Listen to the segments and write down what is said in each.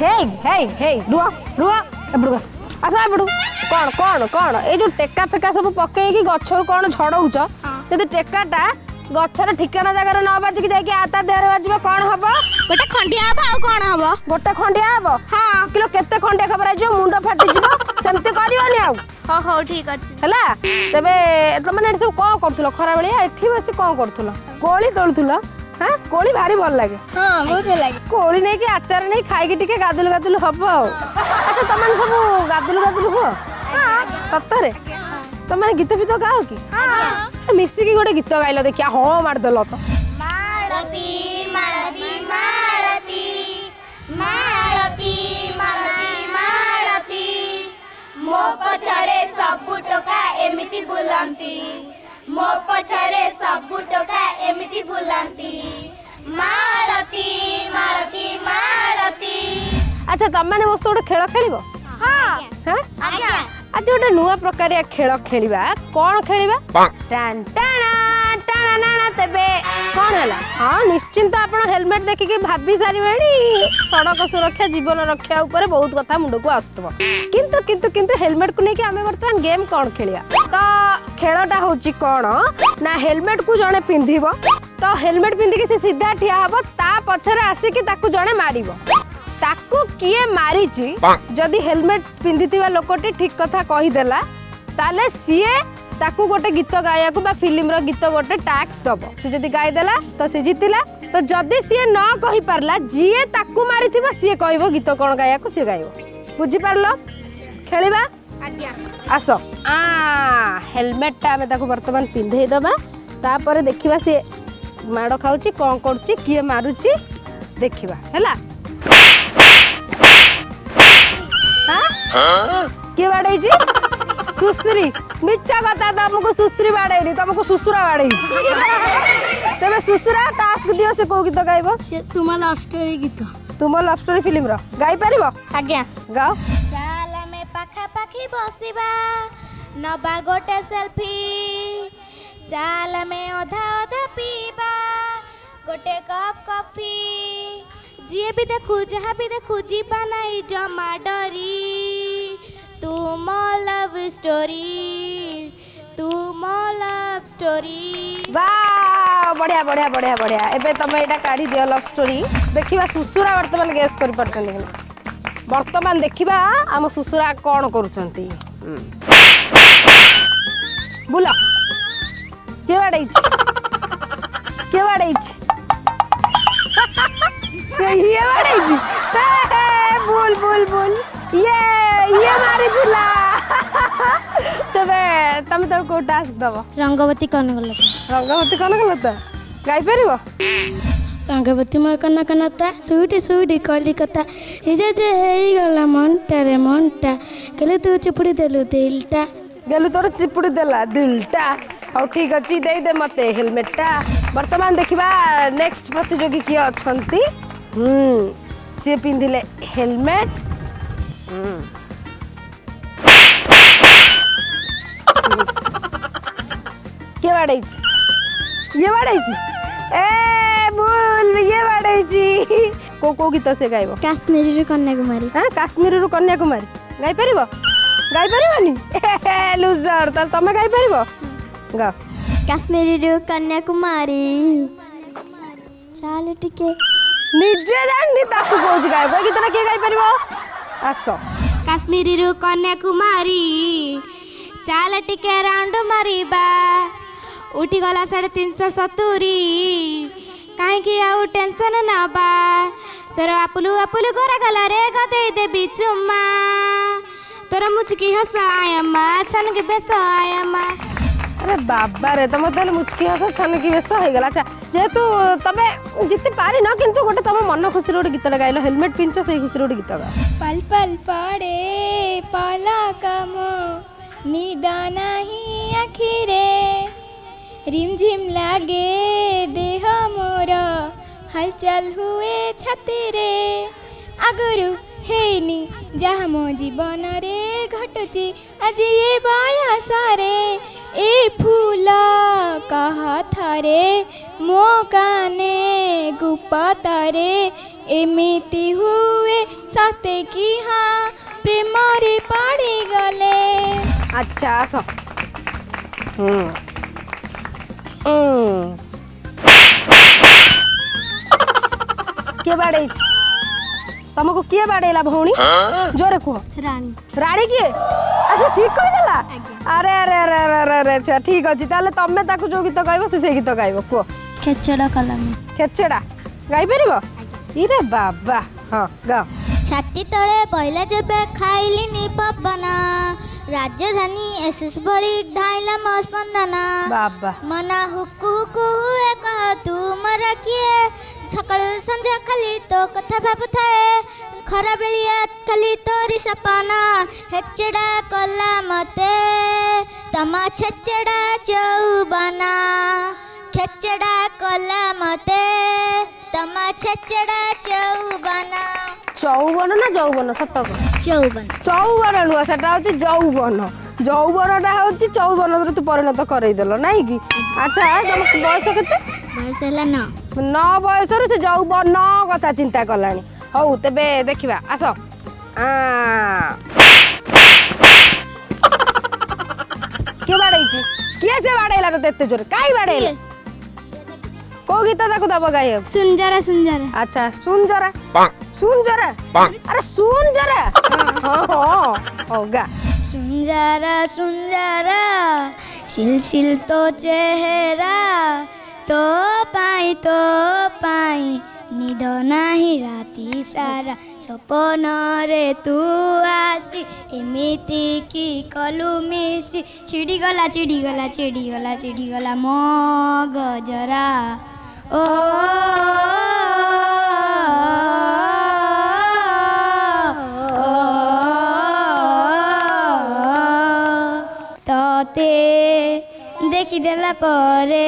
ହେଇ ହେଇ ହେଇ ରୁହ ରୁହ ଏପଟକୁ ଆସ ଆସ ଏପଟକୁ କ'ଣ କ'ଣ କ'ଣ ଏଇ ଯେଉଁ ଟେକା ଫେକା ସବୁ ପକେଇକି ଗଛରୁ କ'ଣ ଝଡ଼ଉଛ ଯଦି ଟେକାଟା ଗଛର ଠିକଣା ଜାଗାରେ ନ ବାଜିକି ଯାଇକି ଆ ତା ଦେହରେ ବାଜିବ କ'ଣ ହବ ଗୋଟେ ଖଣ୍ଡିଆ ହବ ଆଉ କ'ଣ ହବ ଗୋଟେ ଖଣ୍ଡିଆ ହବ ହଁ କିଲୋ କେତେ ଖଣ୍ଡିଆ ଖବର ହେଇଯିବ ମୁଣ୍ଡ ଫାଟିଯିବ ସେମିତି କରିବନି ଆଉ ହଁ ହଉ ଠିକ ଅଛି ହେଲା ତେବେ ତମେ ଏଠି ସବୁ କ'ଣ କରୁଥିଲ ଖରାବେଳିଆ ଏଠି ବସି କ'ଣ କରୁଥିଲ କୋଳି ତୋଳୁଥିଲ হ্যাঁ କୋଳି ଭାରି ଭଲ ଲାଗେ ହଁ ବହୁତ ଭଲ ଲାଗେ କୋଳି ନେଇକି ଆଚାର ନେଇ ଖାଇକି ଟିକେ ଗାଦୁଲୁ ଗାଦୁଲୁ ହବ ଆଉ ଆଚ୍ଛା ତମମାନେ ସବୁ ଗାଦୁଲୁ ଗାଦୁଲୁ ହୁଅ ସତରେ ତମମାନେ ଗୀତ ଫିତ ଗାଅ କି ମିଶିକି ଗୋଟେ ଗୀତ ଗାଇଲ ଦେଖିଆ ହଁ ମାରିଦେଲ ତ ମାଳତୀ ମାଳତୀ ମାଳତୀ ମାଳତୀ ମାଳତୀ ମାଳତୀ ମୋ ପଛରେ ସବୁ ଟୋକା ଏମିତି ବୁଲନ୍ତି ମୋ ପଛରେ ସବୁ ଟୋକା ଏମିତି ବୁଲାନ୍ତି ମାଳତୀ ମାଳତୀ ମାଳତୀ ଆଚ୍ଛା ତମମାନେ ମୋ ସହିତ ଗୋଟେ ଖେଳ ଖେଳିବ ଆଜି ଗୋଟେ ନୂଆ ପ୍ରକାରିଆ ଖେଳ ଖେଳିବା କ'ଣ ଖେଳିବା ତେବେ ହେଲା ହଁ ନିଶ୍ଚିନ୍ତ ଆପଣ ହେଲମେଟ୍ ଦେଖିକି ଭାବି ସାରିବେଣି ସଡ଼କ ସୁରକ୍ଷା ଜୀବନ ରକ୍ଷା ଉପରେ ବହୁତ କଥା ମୁଣ୍ଡକୁ ଆସୁଥିବ କିନ୍ତୁ କିନ୍ତୁ କିନ୍ତୁ ହେଲମେଟ୍କୁ ନେଇକି ଆମେ ବର୍ତ୍ତମାନ ଗେମ୍ କ'ଣ ଖେଳିବା ତ ଖେଳଟା ହେଉଛି କ'ଣ ନା ହେଲମେଟ୍କୁ ଜଣେ ପିନ୍ଧିବ ତ ହେଲମେଟ୍ ପିନ୍ଧିକି ସେ ସିଧା ଠିଆ ହେବ ତା ପଛରେ ଆସିକି ତାକୁ ଜଣେ ମାରିବ ତାକୁ କିଏ ମାରିଛି ଯଦି ହେଲମେଟ୍ ପିନ୍ଧିଥିବା ଲୋକଟି ଠିକ୍ କଥା କହିଦେଲା ତାହେଲେ ସିଏ ताकू गोटे गीत गायक फिल्म रीत गोटे टैक्स दब सी जी गायदेला तो सी जीतिला तो जदि सी न कही पार्ला जीए ताकू मारी सी कह गीत कौन गाय सी गाय बुझिपार खेल आस हेलमेटा आम बर्तमान पिंधेद देखा सी मड़ खाऊ कौन कर किए मारूँ देखा है किए बाड़ी ସୁଶ୍ରୀ ମିଛ କଥା ତମକୁ ସୁଶ୍ରୀ ବାଡ଼େଇନି ତମକୁ ଶୁଶୁରା ବାଡ଼େଇଛି ତେବେ ଶୁଶୁରା ଟାସ୍କ ଦିଅ ସେ କୋଉ ଗୀତ ଗାଇବ ତୁମ ଲଭ୍ ଷ୍ଟୋରୀ ଗୀତ ତୁମ ଲଭ୍ ଷ୍ଟୋରୀ ଫିଲ୍ମର ଗାଇପାରିବ ଆଜ୍ଞା ଗାଓ ଚାଲ ଆମେ ପାଖାପାଖି ବସିବା ନବା ଗୋଟେ ସେଲ୍ଫି ଚାଲ ଆମେ ଅଧା ଅଧା ପିଇବା ଗୋଟେ କପ୍ କଫି ଯିଏ ବି ଦେଖୁ ଯାହା ବି ଦେଖୁ ଯିବା ନାହିଁ ଜମା ଡରି तू माँ लव स्टोरी तू माँ लव स्टोरी बढ़िया बढ़िया बढ़िया बढ़िया एबे तमे एटा काढी दियो लव स्टोरी देखिबा सुसुरा वर्तमान गेस करि परछन्ती वर्तमान देखिबा आम सुसुरा कोन करूछन्ती बुल के बाडै के बाडै के ये बाडै बुल बुल बुल ये ये मारी थिला तबे तो तमे त तो को दबो रंगवती कन गलो रंगवती कन गलो त गाई परबो रंगवती मोर कन कन त सुडी सुडी कली कथा ए जे जे हेई गला मन तेरे मन ता केले तू तो चिपड़ी देलु दिलटा गेलु तोर चिपड़ी देला दिलटा ଆଉ ଠିକ୍ ଅଛି ଦେଇଦେ ମୋତେ ହେଲମେଟ୍ଟା ବର୍ତ୍ତମାନ ଦେଖିବା ନେକ୍ସଟ ପ୍ରତିଯୋଗୀ କିଏ ଅଛନ୍ତି ସିଏ ପିନ୍ଧିଲେ ହେଲମେଟ୍ ये बाड़े ये बाड़े ए बुल ये बाड़े को को गीत से गाइबो काश्मीरी रे कन्याकुमारी हां काश्मीरी रे कन्याकुमारी गाई परबो गाई परबोनी लूजर त तमे गाई परबो गाओ काश्मीरी रे कन्याकुमारी चालो टिके निजे जाननी ताकू कोच गाइबो गीत ना के गाई परबो आसो काश्मीरी रे कन्याकुमारी चाल टिके राउंड मारिबा उठीगला साढ़े तीन सौ सतुरी कहीं आउ टेंशन नवा तोर आपुलु आपुलु गोरा गलारे गदई देवी चुम्मा तोर मुचकी हस आयम्मा छन के बेस आयम्मा अरे बाबा रे तुम तो मुचकी हस छन के बेस हो गला अच्छा जेहेतु तमे जिते पारि न किंतु गोटे तम मन खुशी गोटे गीत गाइलो हेलमेट पिंच से खुशी गोटे गीत गा पल पल पड़े पलक मो निदा नहीं आखिरे रिमझिम लागे देह मोर हलचल हुए छतरे आगुरु हेनी जहा मो जीवन रे आज ये बयास ए फूल कह थे मो कने गुपत एमती हुए सते कि हाँ प्रेम गले अच्छा हम्म କିଏ ବାଡ଼େଇଛି ତମକୁ କିଏ ବାଡ଼େଇଲା ଭଉଣୀ ଜୋରେ କୁହ ରାଣୀ ରାଣୀ କିଏ ଆଚ୍ଛା ଠିକ କହିଦେଲା ଆରେ ଆରେ ଆରେ ଆରେ ଆରେ ଆରେ ଆଚ୍ଛା ଠିକ ଅଛି ତାହେଲେ ତମେ ତାକୁ ଯୋଉ ଗୀତ ଗାଇବ ସେ ସେଇ ଗୀତ ଗାଇବ କୁହ ଖେଚଡ଼ା କଲମୀ ଖେଚଡ଼ା ଗାଇପାରିବ ଇରେ ବାବା ହଁ ଗାଅ ଛାତି ତଳେ ବଇଲା ଯେବେ ଖାଇଲିନି ପବନ ರಾಜಧಾನಿ ಯಶಸ್ಬಳಿ ಧಾಯ್ಲಮ ಸ್ಪಂದನ ಮನ ಹುಕ್ಕು ಹುಕ್ಕು ಹುଏ କହତୁ ମୋର କିଏ ସକାଳୁ ସଞ୍ଜ ଖାଲି ତୋ କଥା ଭାବୁଥାଏ ଖରାବେଳିଆ ଖାଲି ତୋରି ସପନ ହେଚେଡ଼ା କଲା ମତେ ତମ ଛେଚେଡ଼ା ଚଉବନ ଖେଚେଡ଼ା କଲା ମତେ ତମ ଛେଚେଡ଼ା ଚଉବନ चौबन्न न जौबन्न शतको चौबन्न चौबन्न न हो सेटा होति जौबन्न जौबन्न टा होति चौबन्न तर परिणत करै देलौ नै कि अच्छा अ हमक बयस न बयस रे जौबन्न कता चिन्ता करलानी हौ तबे देखिबा आसो के बाडै छी कि से बाडैला त तेत्ते जोर को गीत ताकु दबगायो सुनजरा सुनजरा सुन जरा अरे सुन जरा होगा सुन जरा सुन जरा सिलसिल तो चेहरा तो पाई तो पाई নিদ নাহি রাতি সারা স্বপনরে তু আসি এমিতি কি কলু মিশি চিড়িগলা চিড়িগলা চিড়িগলা চিড়িগলা মগজরা ও হতে দেখি দেলা পরে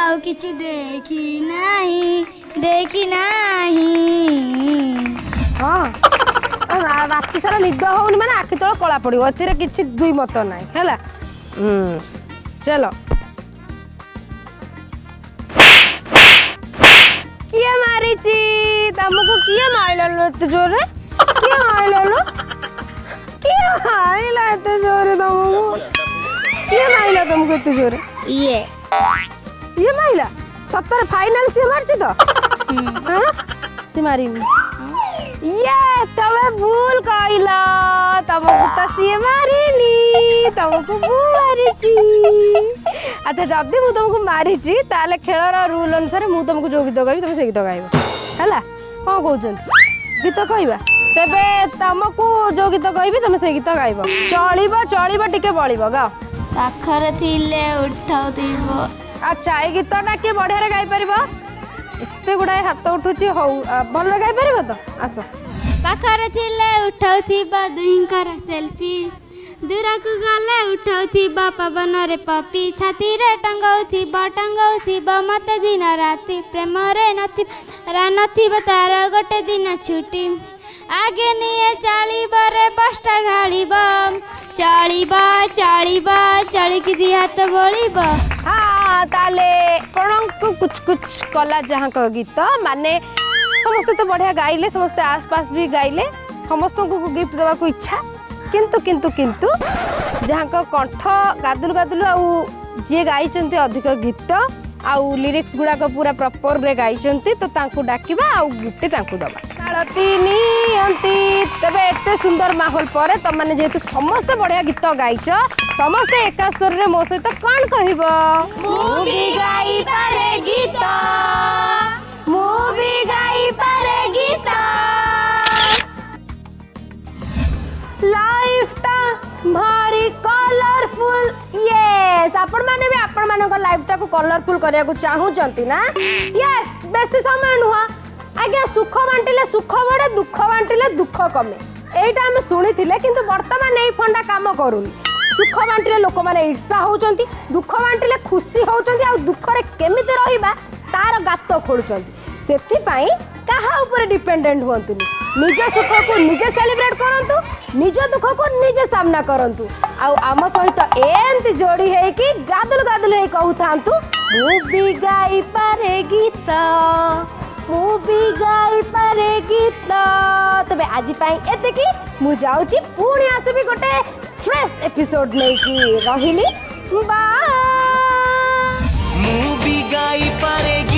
ଆଉ କିଛି ଦେଖି ନାହିଁ ଦେଖି ନାହିଁ ହଁ ରାତି ସାରା ନିଦ ହଉନି ମାନେ ଆଖି ତଳ କଳା ପଡ଼ିବ ଏଥିରେ କିଛି ଦୁଇ ମତ ନାହିଁ ହେଲା ଚାଲ କିଏ ମାରିଛି ତମକୁ କିଏ ମାରିଲାଣି ଏତେ ଜୋରରେ କିଏ ମାରିଲାଣି କିଏ ମାରିଲା ଏତେ ଜୋରରେ ତମକୁ কে নাইলা তোমাকে এত জোরে ইয়ে ইয়ে নাইলা সত্তর ফাইনাল সে মারছে তো হ্যাঁ সে মারিনি ইয়ে তবে ভুল কইল তমকু তো সে মারিনি তমকু ভুল মারিছি আচ্ছা যদি মু তোমাকে মারিছি তাহলে খেলার রুল অনুসারে মু তোমাকে যে গীত গাইবি তুমি সেই গীত গাইব হ্যাঁ কম কৌছেন গীত কইবা তেবে তমকু যে গীত গাইবি তুমি সেই গীত গাইব চলিব চলিব টিকে বলিব গাও ପାଖରେ ଥିଲେ ଉଠାଉଥିବ ଆଉ ଚାଇ ଗୀତଟା କିଏ ବଢ଼ିଆରେ ଗାଇପାରିବ ଏତେ ଗୁଡ଼ାଏ ହାତ ଉଠୁଛି ହଉ ଭଲ ଗାଇପାରିବ ତ ଆସ ପାଖରେ ଥିଲେ ଉଠାଉଥିବା ଦୁହିଁଙ୍କର ସେଲ୍ଫି ଦୂରକୁ ଗଲେ ଉଠାଉଥିବ ପବନରେ ପପି ଛାତିରେ ଟଙ୍ଗାଉଥିବ ଟଙ୍ଗାଉଥିବ ମୋତେ ଦିନ ରାତି ପ୍ରେମରେ ନଥିବ ନଥିବ ତାର ଗୋଟେ ଦିନ ଛୁଟି আগে নিয়ে চালিবারে পাঁচটা ঢালিব চলিবা চলিবা চলিকি দি হাত বলিব হ্যাঁ তাহলে কোণঙ্কু কুচ কুচ কলা যাহাঙ্ক গীত মানে ସମସ୍ତେ ତ ବଢ଼ିଆ ଗାଇଲେ ସମସ୍ତେ ଆସପାସ ବି ଗାଇଲେ ସମସ୍ତଙ୍କୁ ଗିଫ୍ଟ ଦେବାକୁ ଇଚ୍ଛା କିନ୍ତୁ କିନ୍ତୁ କିନ୍ତୁ ଯାହାଙ୍କ କଣ୍ଠ ଗାଦୁଲୁ ଗାଦୁଲୁ ଆଉ ଯିଏ ଗାଇଛନ୍ତି ଅଧିକ ଗୀତ ଆଉ ଲିରିକ୍ସ ଗୁଡ଼ାକ ପୁରା ପ୍ରପର୍ରେ ଗାଇଛନ୍ତି ତ ତାଙ୍କୁ ଡାକିବା ଆଉ ଗିଫ୍ଟ ତାଙ୍କୁ ଦେବା କାଳତି ନିଅନ୍ତି ତେବେ ଏତେ ସୁନ୍ଦର ମାହୋଲ ପରେ ତମମାନେ ଯେହେତୁ ସମସ୍ତେ ବଢ଼ିଆ ଗୀତ ଗାଇଛ ସମସ୍ତେ ଏକା ସ୍ୱରରେ ମୋ ସହିତ କ'ଣ କହିବ ମୁଁ ବି ଗାଇପାରେ ଗୀତ ମୁଁ ବି ଗାଇପାରେ ଗୀତ ଲାଇଫଟା গাইস আপন মানে বি আপন মানক লাইফ টাকু কলরফুল করিয়া কো চাহুচন্তি না यस বেশি সময় নুহা আজ্ঞা সুখ বাঁটিলে সুখ বড়ে দুঃখ বাঁটিলে দুঃখ কমে এইটা আমি শুনিলে কিন্তু বর্তমানে এই ফন্ডা কাম করুনি সুখ বাঁটিলে লোক মানে ঈর্ষা হচ্ছেন দুঃখ বাঁটিলে খুশি হচ্ছেন আর দুঃখরে কেমিতে রহবা তার গাত খোলুচার সেপাই কাহা উপরে ডিপেন্ডেন্ট হুঁতুনি নিজ সুখকু নিজে সেলিব্রেট করতু নিজ দুঃখকু নিজে সামনা করতু আম সহিত এমতি যোড়ি হয়েকি গাদুল গাদুল হয়ে কুথান্তু মু বি গাই পারে গীত মু বি গাই পারে গীত তবে আজি পাই এতকি মু যাউচি পুনি আসিবি গোটে ফ্রেশ এপিসোড নেকি রহিলি বাই মু বি গাই পারে